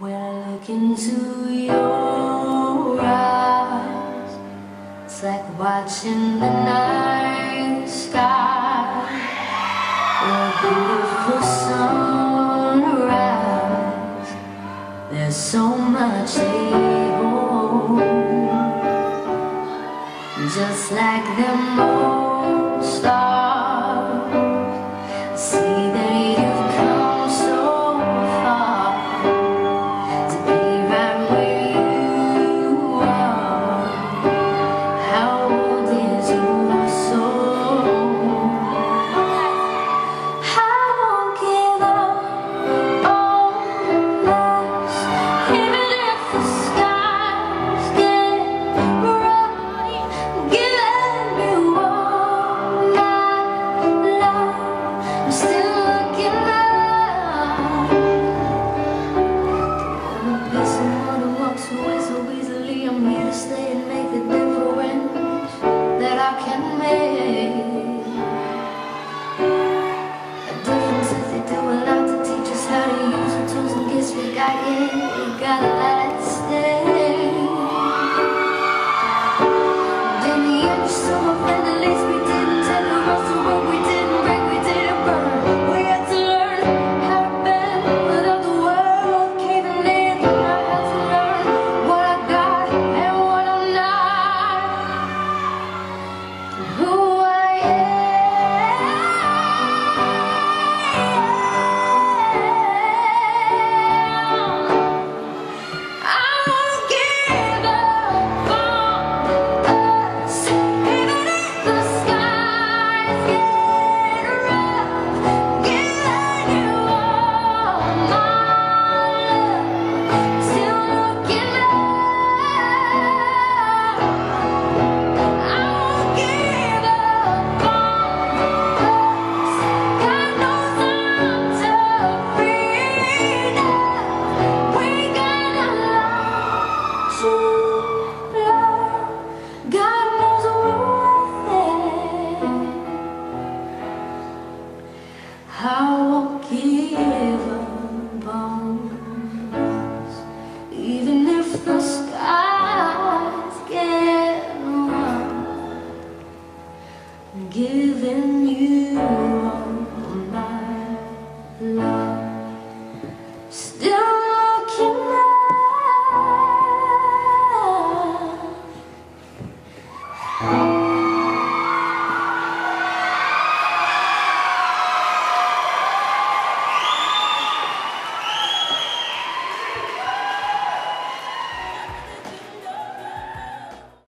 When I look into your eyes, it's like watching the night sky. A beautiful sunrise. There's so much evil, just like them all. best they make a difference that I can make. Who giving you all my love.